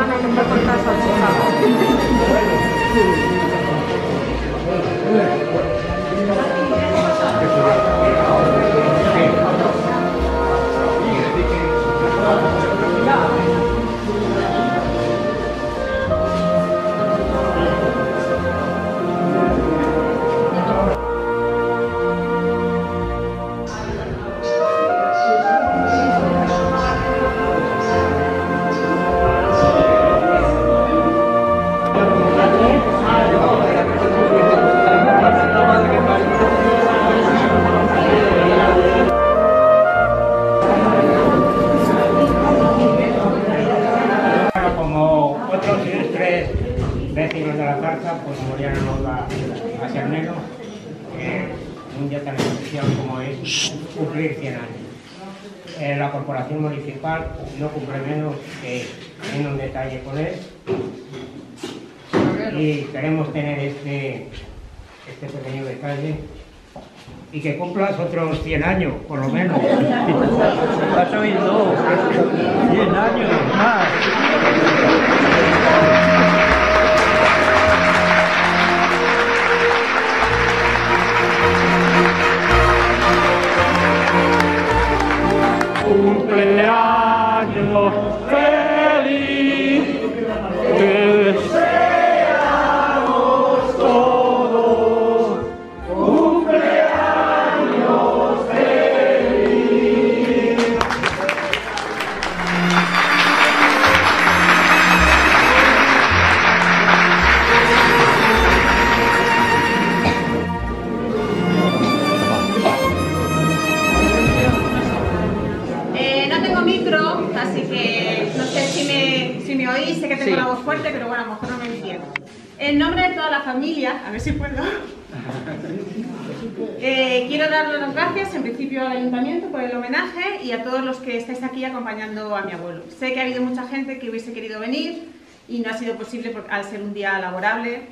Con casa. Bueno, corporación municipal no cumple menos que en un detalle con él. Y queremos tener este, este pequeño detalle. Y que cumplas otros 100 años, por lo menos. toda la familia, a ver si puedo, eh, quiero dar las gracias en principio al ayuntamiento por el homenaje y a todos los que estáis aquí acompañando a mi abuelo. Sé que ha habido mucha gente que hubiese querido venir y no ha sido posible al ser un día laborable.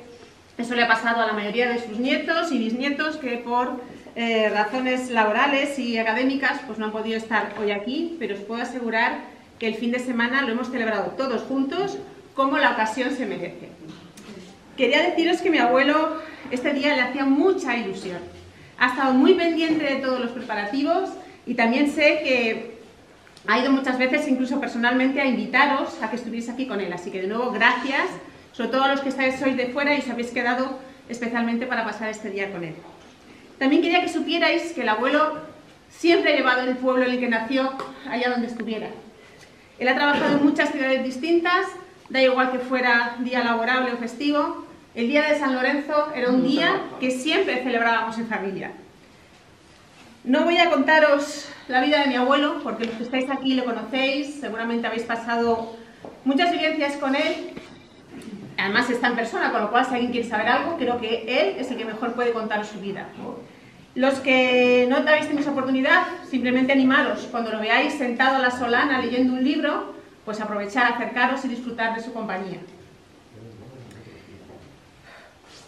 Eso le ha pasado a la mayoría de sus nietos y bisnietos que por eh, razones laborales y académicas pues no han podido estar hoy aquí, pero os puedo asegurar que el fin de semana lo hemos celebrado todos juntos como la ocasión se merece. Quería deciros que mi abuelo este día le hacía mucha ilusión. Ha estado muy pendiente de todos los preparativos y también sé que ha ido muchas veces, incluso personalmente, a invitaros a que estuvierais aquí con él. Así que de nuevo, gracias, sobre todo a los que estáis hoy de fuera y os habéis quedado especialmente para pasar este día con él. También quería que supierais que el abuelo siempre ha llevado el pueblo en el que nació allá donde estuviera. Él ha trabajado en muchas ciudades distintas, da igual que fuera día laborable o festivo. El día de San Lorenzo era un día que siempre celebrábamos en familia. No voy a contaros la vida de mi abuelo, porque los que estáis aquí lo conocéis, seguramente habéis pasado muchas vivencias con él. Además está en persona, con lo cual si alguien quiere saber algo, creo que él es el que mejor puede contar su vida. Los que no habéis tenido esa oportunidad, simplemente animaros, cuando lo veáis sentado a la solana leyendo un libro, pues aprovechar, acercaros y disfrutar de su compañía. Cien años son muchos años, ha habido muchos momentos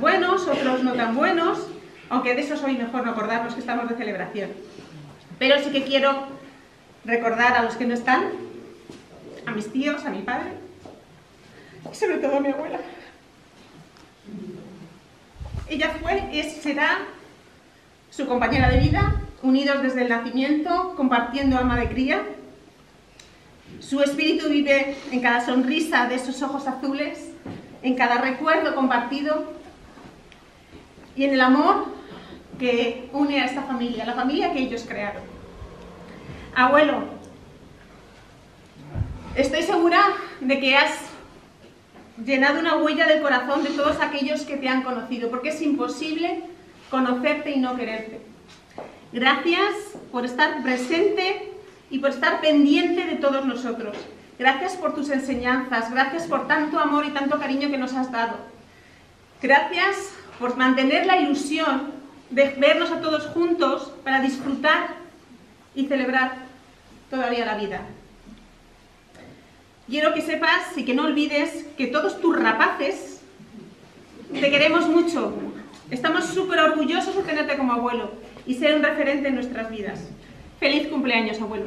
buenos, otros no tan buenos, aunque de esos hoy mejor no acordarnos que estamos de celebración. Pero sí que quiero recordar a los que no están, a mis tíos, a mi padre y sobre todo a mi abuela. Ella fue, es, será su compañera de vida, unidos desde el nacimiento, compartiendo alma de cría. Su espíritu vive en cada sonrisa de esos ojos azules, en cada recuerdo compartido y en el amor que une a esta familia, la familia que ellos crearon. Abuelo, estoy segura de que has llenado una huella del corazón de todos aquellos que te han conocido, porque es imposible conocerte y no quererte. Gracias por estar presente y por estar pendiente de todos nosotros. Gracias por tus enseñanzas, gracias por tanto amor y tanto cariño que nos has dado. Gracias por mantener la ilusión de vernos a todos juntos para disfrutar y celebrar todavía la vida. Quiero que sepas y que no olvides que todos tus rapaces te queremos mucho. Estamos súper orgullosos de tenerte como abuelo y ser un referente en nuestras vidas. Feliz cumpleaños, abuelo.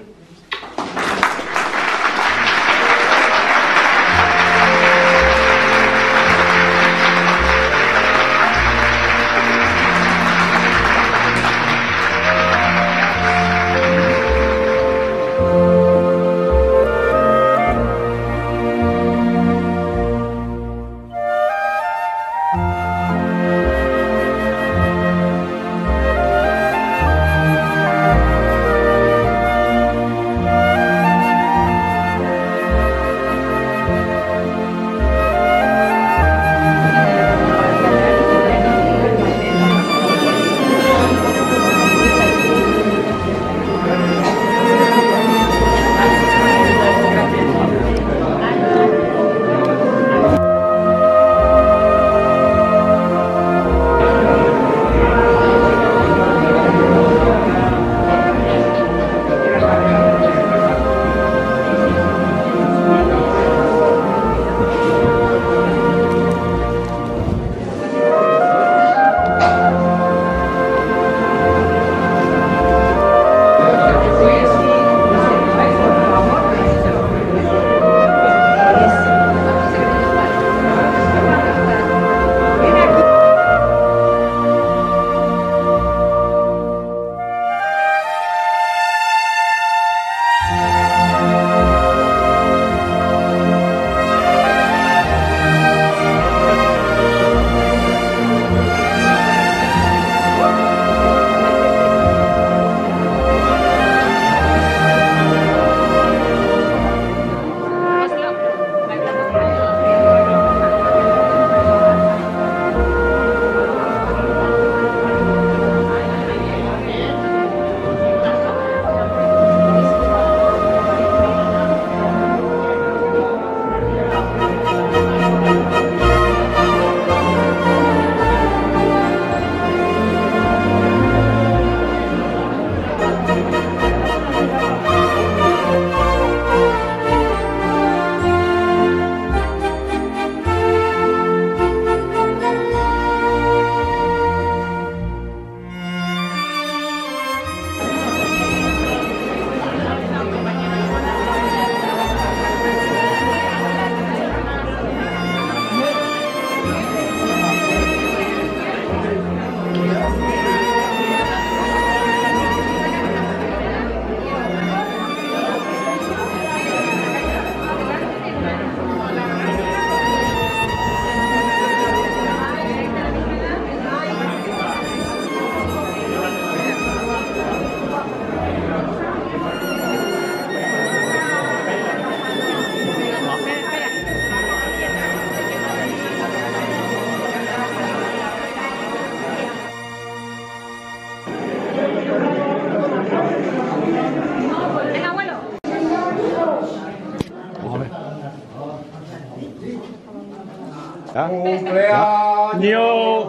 Cumpleaños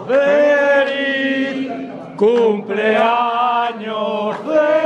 feliz, cumpleaños feliz,